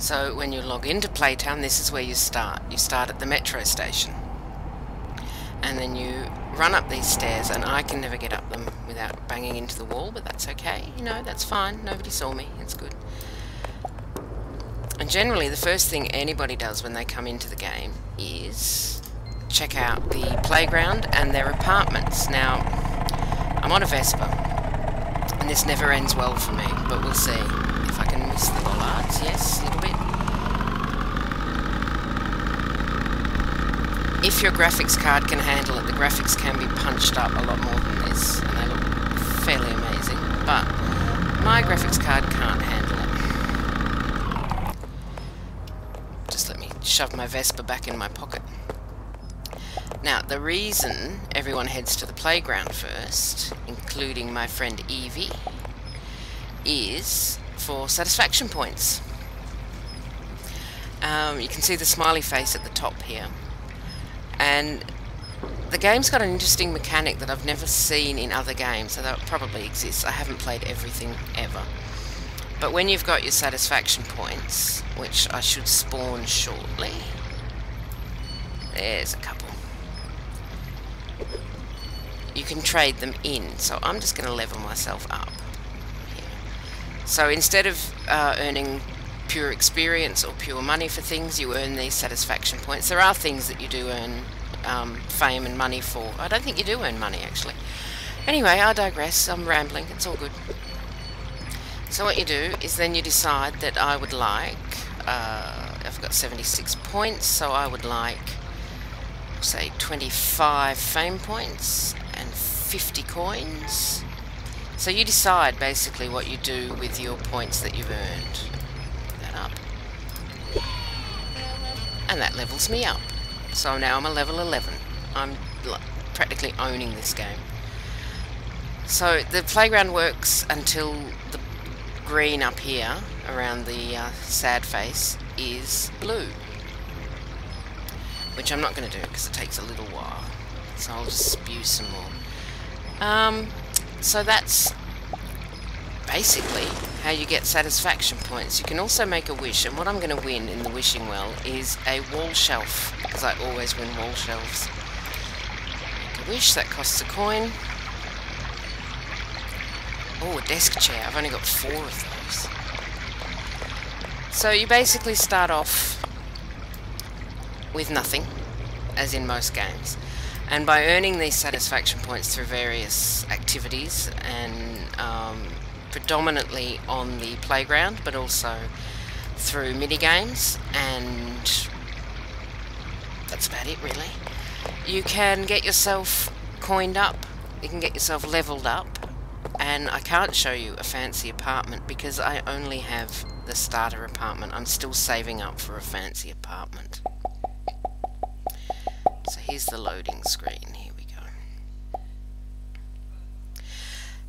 So when you log into Playtown, this is where you start. You start at the metro station. And then you run up these stairs, and I can never get up them without banging into the wall, but that's okay. You know, that's fine. Nobody saw me. It's good. And generally, the first thing anybody does when they come into the game is check out the playground and their apartments. Now, I'm on a Vespa, and this never ends well for me, but we'll see Yes, a little bit. If your graphics card can handle it, the graphics can be punched up a lot more than this, and they look fairly amazing, but my graphics card can't handle it. Just let me shove my Vespa back in my pocket. Now, the reason everyone heads to the playground first, including my friend Evie, is for satisfaction points. Um, you can see the smiley face at the top here. And the game's got an interesting mechanic that I've never seen in other games, so that probably exists. I haven't played everything ever. But when you've got your satisfaction points, which I should spawn shortly, there's a couple. You can trade them in, so I'm just going to level myself up. So instead of uh, earning pure experience or pure money for things, you earn these satisfaction points. There are things that you do earn um, fame and money for. I don't think you do earn money, actually. Anyway, I digress. I'm rambling. It's all good. So what you do is then you decide that I would like... Uh, I've got 76 points, so I would like, say, 25 fame points and 50 coins. So you decide basically what you do with your points that you've earned up. And that levels me up. So now I'm a level 11. I'm practically owning this game. So the playground works until the green up here around the uh, sad face is blue. Which I'm not going to do because it takes a little while. So I'll just spew some more. Um, so that's basically how you get satisfaction points. You can also make a wish, and what I'm going to win in the wishing well is a wall shelf, because I always win wall shelves. Make a wish, that costs a coin. Oh, a desk chair. I've only got four of those. So you basically start off with nothing, as in most games. And by earning these satisfaction points through various activities and um, predominantly on the playground, but also through mini games, and that's about it really. You can get yourself coined up, you can get yourself leveled up, and I can't show you a fancy apartment because I only have the starter apartment. I'm still saving up for a fancy apartment. So here's the loading screen. Here we go.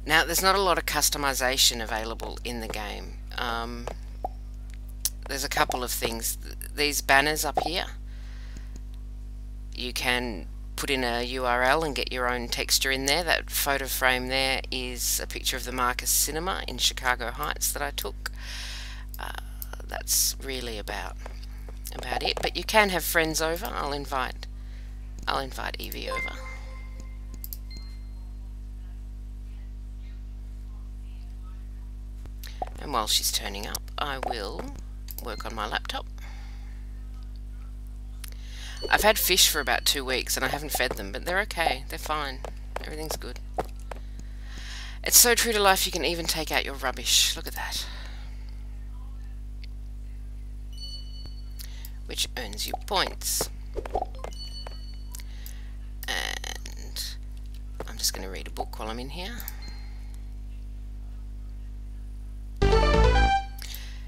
Now, there's not a lot of customization available in the game. Um, there's a couple of things. These banners up here, you can put in a URL and get your own texture in there. That photo frame there is a picture of the Marcus Cinema in Chicago Heights that I took. Uh, that's really about about it. But you can have friends over. I'll invite I'll invite Evie over. And while she's turning up, I will work on my laptop. I've had fish for about two weeks and I haven't fed them, but they're okay. They're fine. Everything's good. It's so true to life you can even take out your rubbish. Look at that. Which earns you points. Just going to read a book while I'm in here.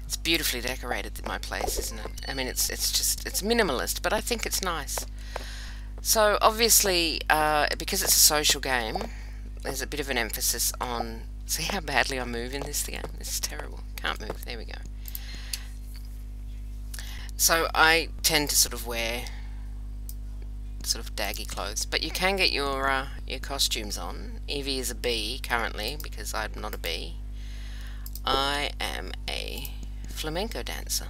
It's beautifully decorated my place, isn't it? I mean, it's it's just it's minimalist, but I think it's nice. So obviously, uh, because it's a social game, there's a bit of an emphasis on. See how badly I move in this game. This is terrible. Can't move. There we go. So I tend to sort of wear sort of daggy clothes. But you can get your uh, your costumes on. Evie is a bee currently because I'm not a bee. I am a flamenco dancer.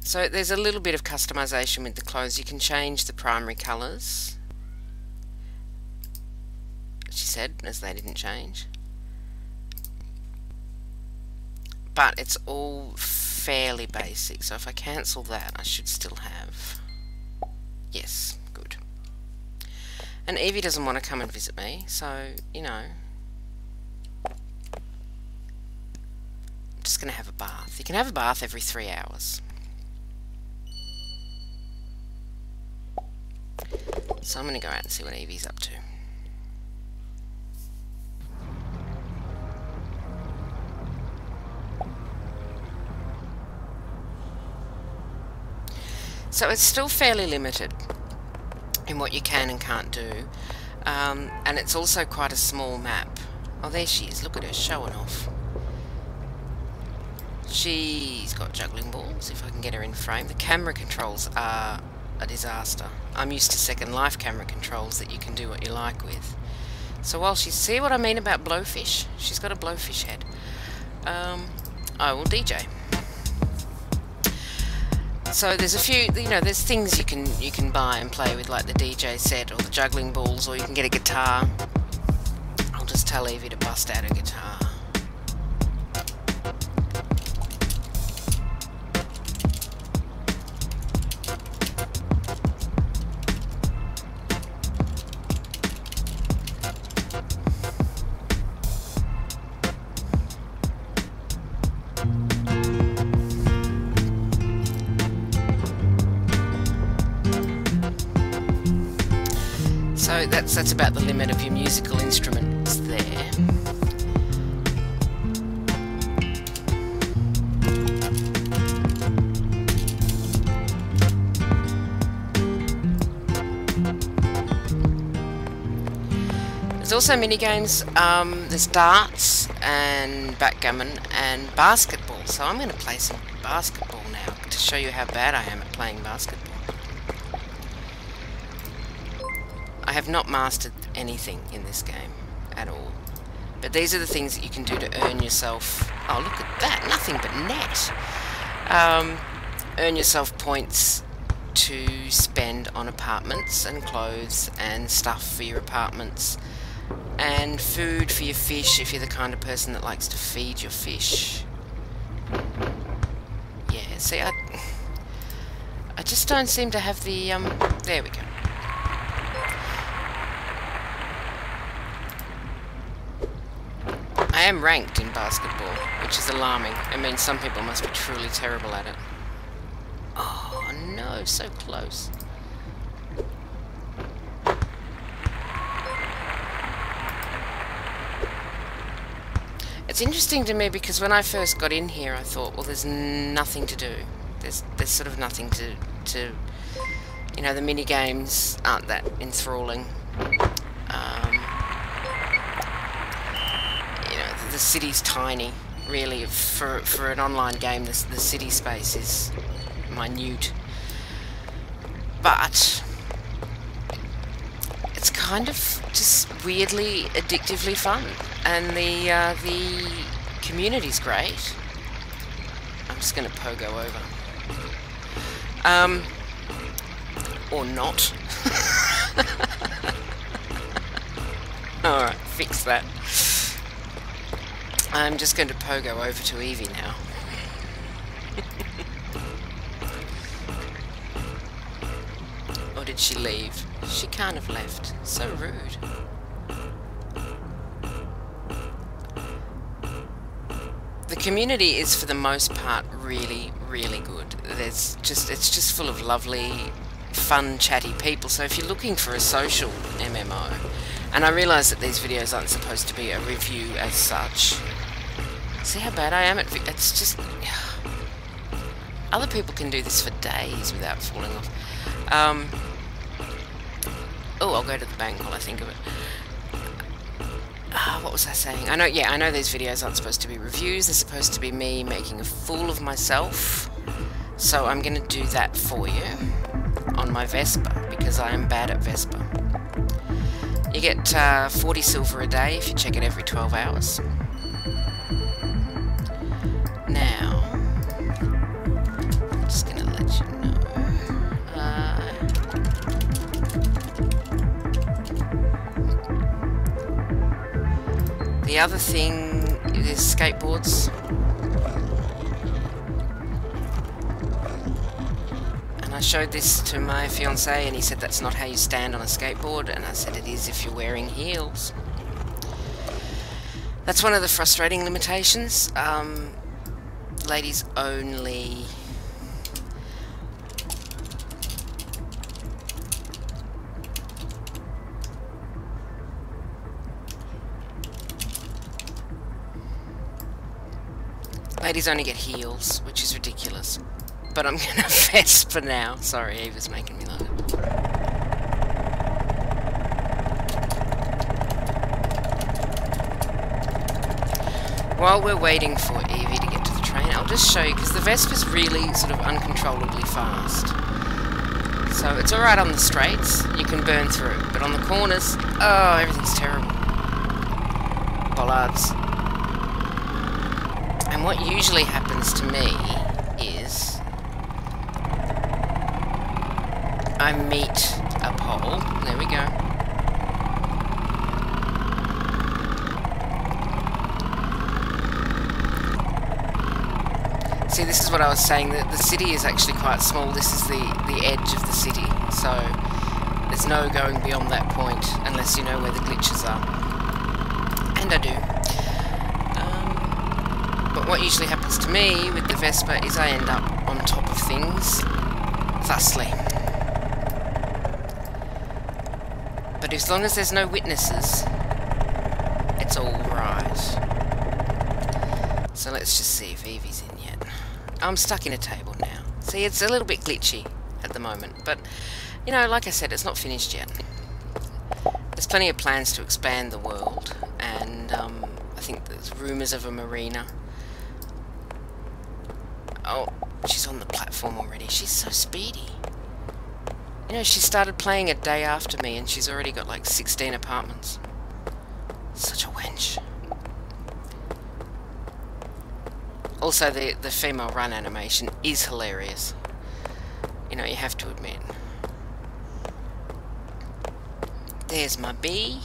So there's a little bit of customization with the clothes. You can change the primary colours. She said, as they didn't change. But it's all fairly basic. So if I cancel that, I should still have... Yes, good. And Evie doesn't want to come and visit me, so, you know, I'm just going to have a bath. You can have a bath every three hours. So I'm going to go out and see what Evie's up to. So it's still fairly limited in what you can and can't do. Um, and it's also quite a small map. Oh, there she is. Look at her showing off. She's got juggling balls, if I can get her in frame. The camera controls are a disaster. I'm used to Second Life camera controls that you can do what you like with. So while she... See what I mean about blowfish? She's got a blowfish head. Um, I will DJ. So there's a few, you know, there's things you can you can buy and play with, like the DJ set or the juggling balls, or you can get a guitar. I'll just tell Evie to bust out a guitar. That's that's about the limit of your musical instruments there. There's also mini games. Um, there's darts and backgammon and basketball. So I'm going to play some basketball now to show you how bad I am at playing basketball. I have not mastered anything in this game at all. But these are the things that you can do to earn yourself... Oh, look at that! Nothing but net! Um, earn yourself points to spend on apartments and clothes and stuff for your apartments and food for your fish if you're the kind of person that likes to feed your fish. Yeah, see, I, I just don't seem to have the, um, there we go. I am ranked in basketball, which is alarming. I mean, some people must be truly terrible at it. Oh no, so close. It's interesting to me because when I first got in here I thought, well there's nothing to do. There's there's sort of nothing to, to you know, the mini games aren't that enthralling. Um, the city's tiny, really. For, for an online game, the, the city space is minute. But it's kind of just weirdly addictively fun. And the, uh, the community's great. I'm just going to pogo over. Um, or not. Alright, fix that. I'm just going to pogo over to Evie now. or did she leave? She can't have left. So rude. The community is for the most part really, really good. There's just it's just full of lovely, fun, chatty people. So if you're looking for a social MMO, and I realise that these videos aren't supposed to be a review as such, See how bad I am at... It's just... Other people can do this for days without falling off. Um, oh, I'll go to the bank while I think of it. Ah, what was I saying? I know, yeah, I know these videos aren't supposed to be reviews. They're supposed to be me making a fool of myself. So I'm going to do that for you on my Vespa, because I am bad at Vespa. You get uh, 40 silver a day if you check it every 12 hours. The other thing is skateboards. And I showed this to my fiance and he said that's not how you stand on a skateboard and I said it is if you're wearing heels. That's one of the frustrating limitations. Um, ladies only Ladies only get heels, which is ridiculous. But I'm gonna vest for now. Sorry, Eva's making me laugh. While we're waiting for Evie to get to the train, I'll just show you, because the Vespa's really sort of uncontrollably fast. So it's alright on the straights, you can burn through, but on the corners, oh, everything's terrible. Bollards. What usually happens to me is I meet a pole. There we go. See, this is what I was saying, that the city is actually quite small. This is the, the edge of the city, so there's no going beyond that point unless you know where the glitches are. And I do what usually happens to me with the Vespa is I end up on top of things, thusly. But as long as there's no witnesses, it's alright. So let's just see if Evie's in yet. I'm stuck in a table now. See, it's a little bit glitchy at the moment, but, you know, like I said, it's not finished yet. There's plenty of plans to expand the world, and um, I think there's rumours of a marina Oh, she's on the platform already. She's so speedy. You know, she started playing a day after me and she's already got like 16 apartments. Such a wench. Also, the, the female run animation is hilarious. You know, you have to admit. There's my bee.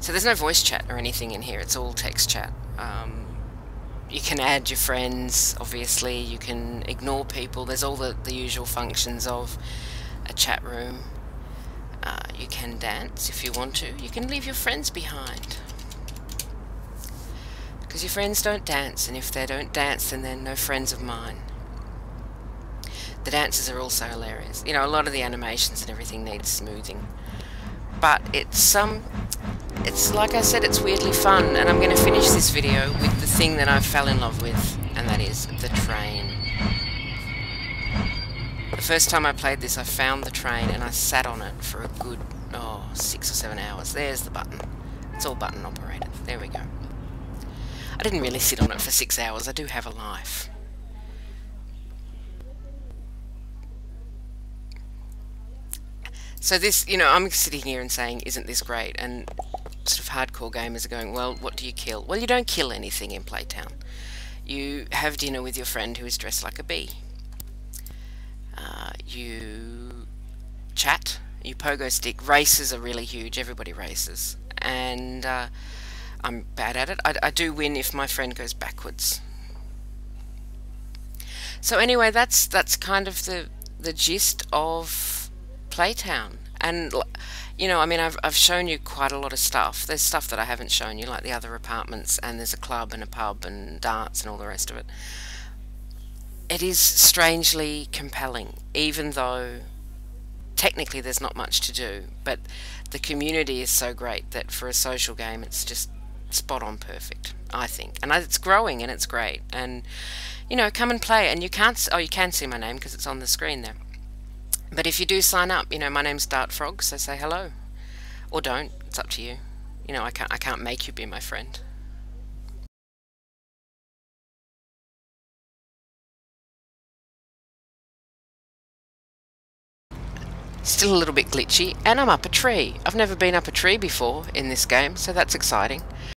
So there's no voice chat or anything in here, it's all text chat. Um, you can add your friends, obviously, you can ignore people, there's all the, the usual functions of a chat room. Uh, you can dance if you want to. You can leave your friends behind. Because your friends don't dance, and if they don't dance, then they're no friends of mine. The dances are also hilarious. You know, a lot of the animations and everything needs smoothing. But it's um, it's like I said, it's weirdly fun, and I'm going to finish this video with the thing that I fell in love with, and that is the train. The first time I played this, I found the train, and I sat on it for a good, oh, six or seven hours. There's the button. It's all button operated. There we go. I didn't really sit on it for six hours. I do have a life. So this, you know, I'm sitting here and saying, isn't this great? And sort of hardcore gamers are going, well, what do you kill? Well, you don't kill anything in Playtown. You have dinner with your friend who is dressed like a bee. Uh, you chat, you pogo stick. Races are really huge, everybody races. And uh, I'm bad at it. I, I do win if my friend goes backwards. So anyway, that's that's kind of the the gist of Playtown. And you know, I mean, I've, I've shown you quite a lot of stuff. There's stuff that I haven't shown you, like the other apartments, and there's a club and a pub and darts and all the rest of it. It is strangely compelling, even though technically there's not much to do. But the community is so great that for a social game, it's just spot on perfect, I think. And it's growing and it's great. And, you know, come and play. And you can't, oh, you can see my name because it's on the screen there. But if you do sign up, you know, my name's Dart Frog, so say hello. Or don't, it's up to you. You know, I can't, I can't make you be my friend. Still a little bit glitchy, and I'm up a tree. I've never been up a tree before in this game, so that's exciting.